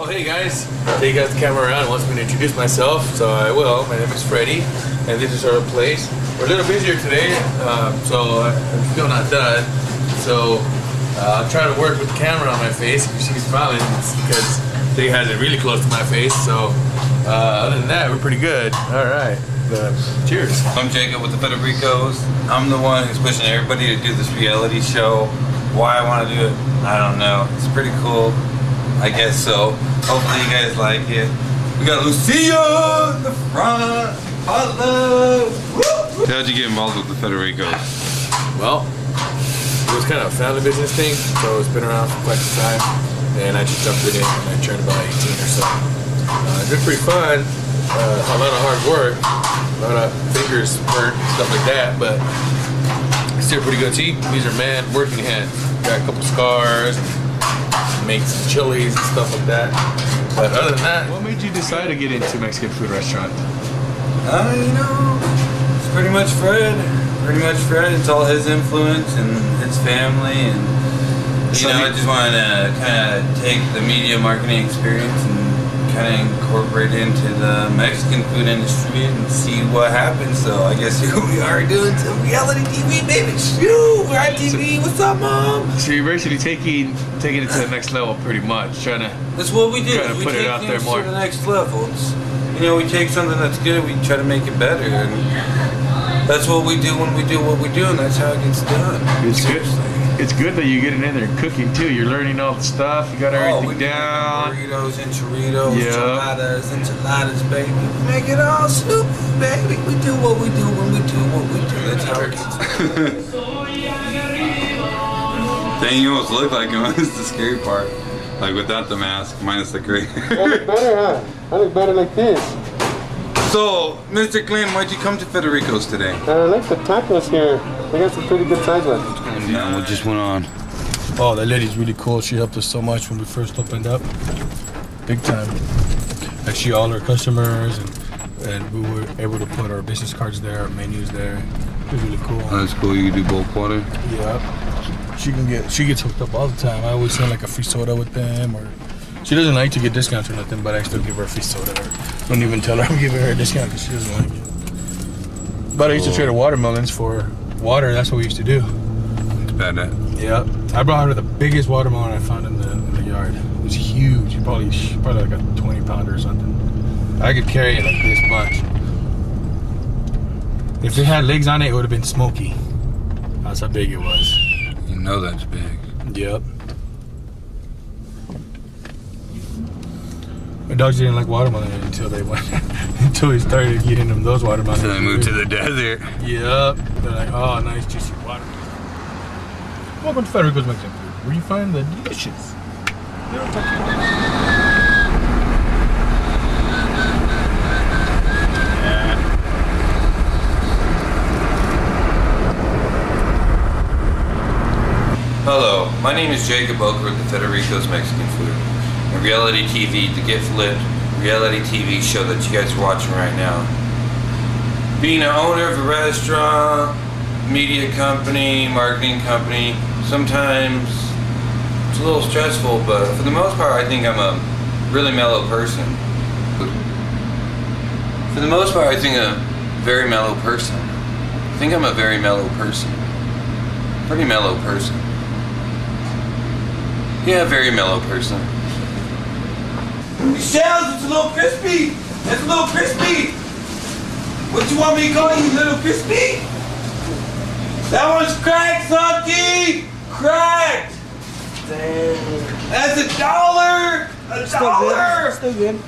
Oh, hey guys. Take guys the camera around wants me to introduce myself, so I will. My name is Freddie, and this is our place. We're a little busier today, um, so I'm still not done. So uh, I'm trying to work with the camera on my face. If you smiling, because they has it really close to my face. So uh, other than that, we're pretty good. All right. Uh, cheers. I'm Jacob with the Federicos. I'm the one who's pushing everybody to do this reality show. Why I want to do it, I don't know. It's pretty cool. I guess so. Hopefully you guys like it. We got Lucia in the front. Hello. How'd you get involved with the Federicos? Well, it was kind of a family business thing, so it's been around for quite some time. And I just jumped it in when I turned about 18 or so. Uh, it's been pretty fun. Uh, a lot of hard work, a lot of fingers hurt, stuff like that, but still pretty good. See, these are man working hands. Got a couple scars, make some chilies and stuff like that. But other than that, what made you decide to get into Mexican food restaurant? Uh, you know, it's pretty much Fred. Pretty much Fred. It's all his influence and his family, and you So know, you- I just wanted to kind of take the media marketing experience and kind of incorporate it into the Mexican food industry and see what happens. So I guess here we are doing some reality TV, baby. Shoot, we're. What's up, mom? So you're basically taking taking it to the next level, pretty much, trying to. That's what we do. Trying to we put it out there more. to the next level. It's, you know, we take something that's good, we try to make it better, and that's what we do when we do what we do, and that's how it gets done. It's good. Seriously. It's good that you're getting in there and cooking too. You're learning all the stuff. You got Oh, everything do down. Burritos and churritos, Yeah. enchiladas, enchiladas, baby. Make it all soup, baby. We do what we do when we do what we do. That's how it gets Dang, you almost look like him. That's the scary part. Like without the mask, minus the gray. I look better, huh? I look better like this. so, Mr. Glenn, why'd you come to Federico's today? And I like the tacos here. They got some pretty good size ones. Yeah, what just went on? Oh, that lady's really cool. She helped us so much when we first opened up. Big time. Actually, all our customers and and we were able to put our business cards there, our menus there. It was really cool. That's cool. You do bulk water. Yeah. She can get she gets hooked up all the time. I always send like a free soda with them or she doesn't like to get discounts or nothing, but I still give her a free soda. Or don't even tell her I'm giving her a discount because she doesn't like it. But I used to trade her watermelons for water. That's what we used to do. At. Yeah, I brought her the biggest watermelon I found in the, in the yard. It was huge. Probably probably like a 20 pounder or something. I could carry it like this much. If it had legs on it, it would have been smoky. That's how big it was. Know that's big. Yep. My dogs didn't like watermelon until they went until we started getting them those watermelons. So they moved to the desert. Yep. They're like, oh, nice juicy watermelon. Welcome to Federico's Mexican Food, where you find the delicious. Hello, my name is Jacob Oker with the Federico's Mexican Food, a reality TV, the Get Flipped reality TV show that you guys are watching right now. Being an owner of a restaurant, media company, marketing company, sometimes it's a little stressful, but for the most part, I think I'm a really mellow person. For the most part, I think I'm a very mellow person. I think I'm a very mellow person. Pretty mellow person. Yeah, very mellow person. Shells, it's a little crispy. It's a little crispy. What you want me to call you, little crispy? That one's cracked, Sunky. Cracked. That's a dollar. A dollar. Still good.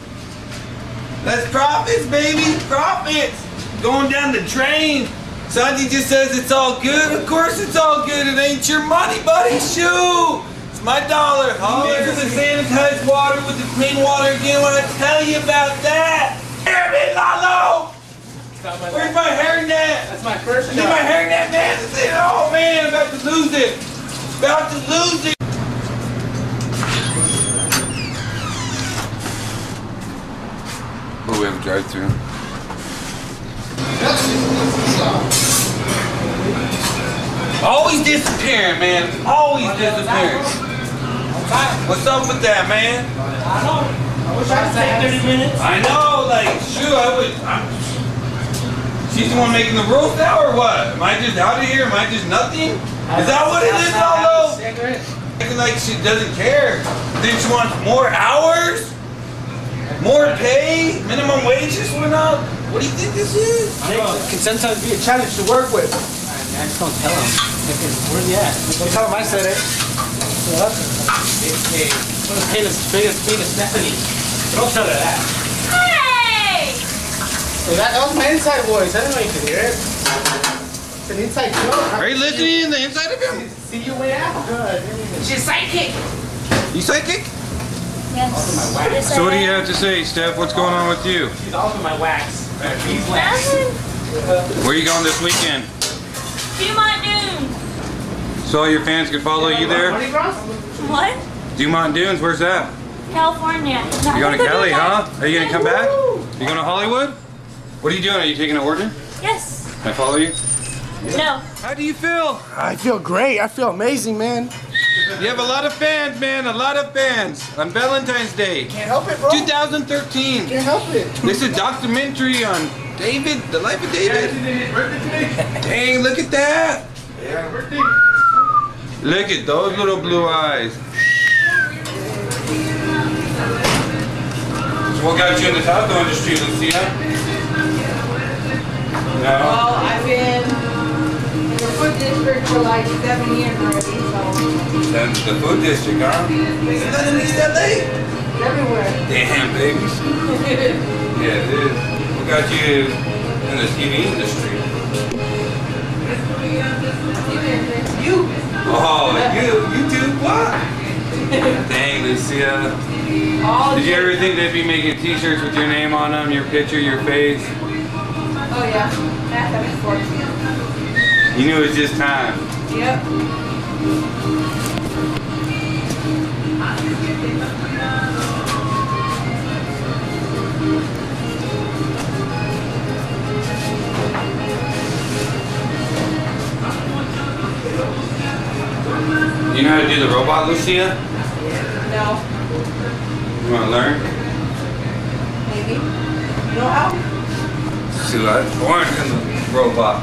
That's profits, baby. Profits. Going down the drain. Santi just says it's all good. Of course it's all good. It ain't your money, buddy. Shoot. It's my dollar. You mix with the sanitized water with the clean water again when I tell you about that. Hear me, Lalo. Where's my hairnet? That's my first I need my hairnet, man. Oh, man. I'm about to lose it. About to lose it. Oh, we have a drive-through. Always disappearing, man. Always disappearing. What's up with that, man? I know. I wish I could take 30 minutes. I know, like, shoot, I would. I'm, she's the one making the rules now, or what? Am I just out of here? Am I just nothing? Is that what it is, Lolo? Acting like she doesn't care. Then she wants more hours, more pay, minimum wages went up. What do you think this is? It can sometimes be a challenge to work with. I just don't tell him. Where's he at? Don't tell him I said it. What? Hey, hey, let's big as big as Stephanie. Don't tell her that. Hey! Hey, that, that was my inside voice. I didn't know you could hear it. It's an inside joke. Are you listening in the inside of him? See you way out. Good. She's psychic. You psychic? Yes. yes So what do you have to say, Steph? What's going on with you? She's all in my wax. He's wax. Nothing. Where you going this weekend? Dumont Dunes. So all your fans can follow you there? Mardi Gras? What? Dumont Dunes, where's that? California. No, You going to I Cali, huh? Are you gonna come back? You going to Hollywood? What are you doing? Are you taking an order? Yes. Can I follow you? No. How do you feel? I feel great. I feel amazing, man. You have a lot of fans, man. A lot of fans on Valentine's Day, Can't help it, bro. 2013. Can't help it. This is a documentary on David, the life of David. Yeah, Dang, look at that. Look at those little blue eyes. What got you in the taco industry, Lucia? No. Well, I've been in the food district for like seven years already, so Then the food district, huh? Isn't that in East LA? everywhere. Damn, babies. Yeah, it is. What got you in the TV industry? You. Oh, you, YouTube, what? Dang, Lucia. Did you ever think they'd be making t-shirts with your name on them, your picture, your face? Oh yeah. That's how it's fortunate. You knew it was just time. Yep. Know how to do the robot, Lucia? No. You want to learn? Maybe. You know how? See, was born in the robot.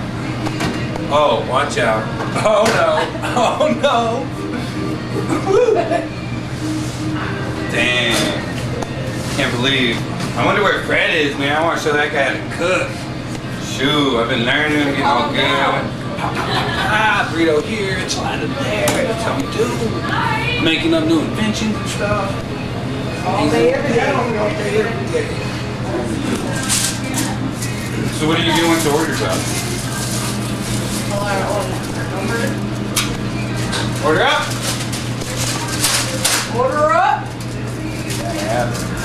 Oh, watch out. Oh no. Oh no. Damn. Can't believe. I wonder where Fred is, man. I want to show that guy how to cook. Shoot, I've been learning, getting all oh, good. Ah, burrito here, enchilada there. That's how we do. Making up new inventions and stuff. All day, every day. So what are you doing once the order's up? Order up! Order up. Red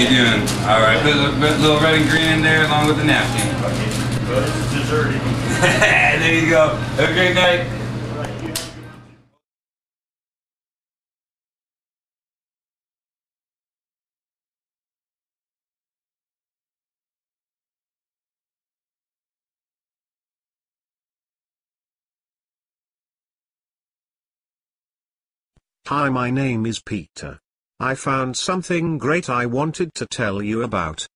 you doing? All right, put a little, red and green in there along with the napkin. there you go. Have a great night. Hi, my name is Peter. I found something great I wanted to tell you about.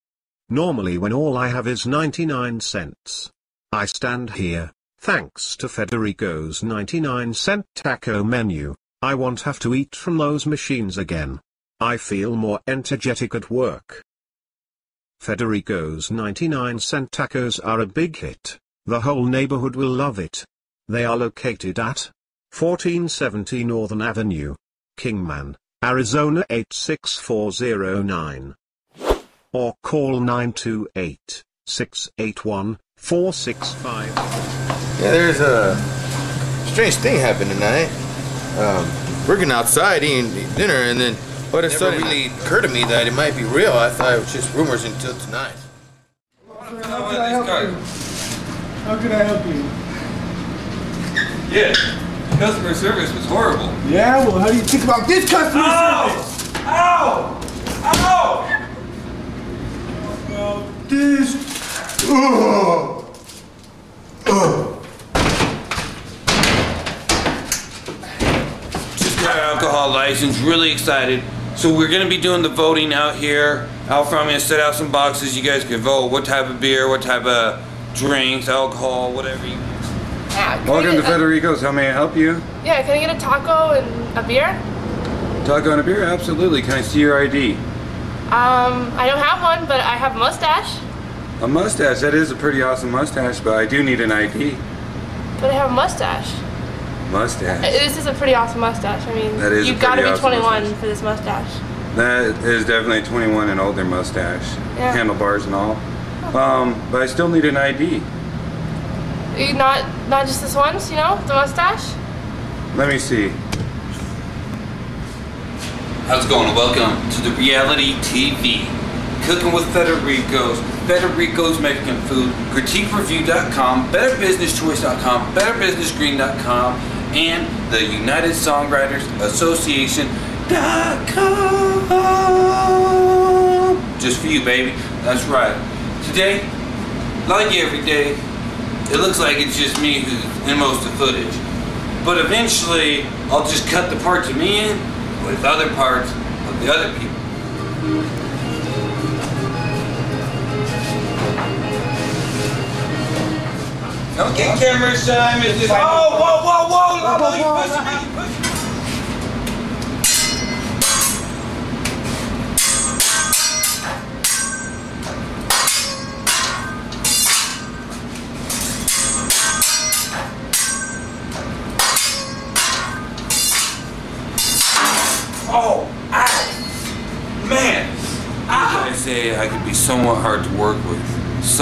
Normally, when all I have is 99 cents, I stand here, thanks to Federico's 99 cent taco menu. I won't have to eat from those machines again. I feel more energetic at work. Federico's 99 cent tacos are a big hit. The whole neighborhood will love it. They are located at 1470 Northern Avenue, Kingman, Arizona 86409. Or call 928 681 465. Yeah, there's a strange thing happened tonight. Um, working outside eating dinner, and then all of a sudden it really occurred to me that it might be real. I thought it was just rumors until tonight. How can I help you? How can I help you? Yeah, customer service was horrible. Yeah, well, how do you think about this customer Oh! service? Ow! Ow! This. Oh. Oh. Just got our alcohol license, really excited. So we're gonna be doing the voting out here. Out front, I'm gonna set out some boxes. You guys can vote what type of beer, what type of drinks, alcohol, whatever you I Welcome to a- Federico's. How may I help you? Yeah, can I get a taco and a beer? Taco and a beer? Absolutely. Can I see your ID? Um, I don't have one, but I have a mustache. A mustache. That is a pretty awesome mustache, but I do need an ID. But I have a mustache. Mustache. This is a pretty awesome mustache. I mean, That is you've got to be awesome 21 mustache. for this mustache. That is definitely 21 and older mustache. Yeah. Handlebars and all. Um, but I still need an ID. You not not just this once, you know, the mustache. Let me see. How's it going? Welcome to the Reality TV. Cooking with Federico's, Federico's Mexican Food, CritiqueReview.com, BetterBusinessChoice.com, BetterBusinessGreen.com, and the United Songwriters Association.com. Just for you, baby. That's right. Today, like every day, it looks like it's just me who's in most of the footage. But eventually, I'll just cut the parts of me in with other parts of the other people. Don't get camera shy, Mrs. Oh, whoa, whoa, whoa!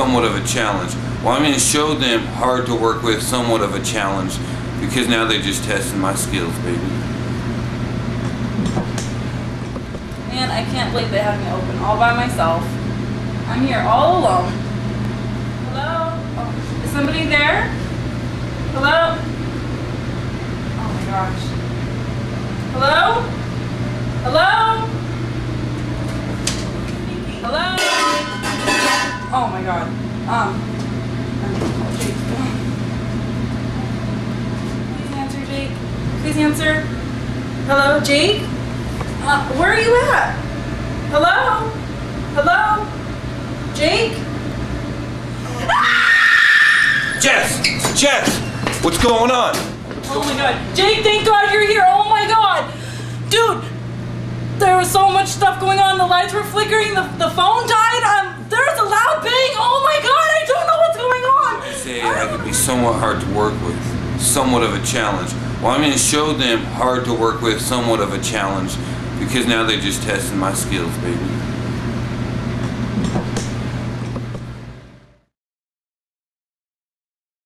Somewhat of a challenge. Well, I'm going to show them hard to work with, somewhat of a challenge, because now they're just testing my skills, baby. Man, I can't believe they have me open all by myself. I'm here all alone. Hello? Oh, is somebody there? Hello? Oh my gosh. Hello? Hello? Hello? Oh my god. Um. Jake. Please answer, Jake. Please answer. Hello, Jake? Uh, where are you at? Hello? Hello? Jake? Jess! Jess! What's going on? Oh my god. Jake, thank God you're here. Oh my god. Dude, there was so much stuff going on. The lights were flickering. The, the phone died. Um, there's a loud bang. Oh my god. I don't know what's going on. I say I could be somewhat hard to work with, somewhat of a challenge. Well, I'm going to show them hard to work with, somewhat of a challenge, because now they're just testing my skills, baby.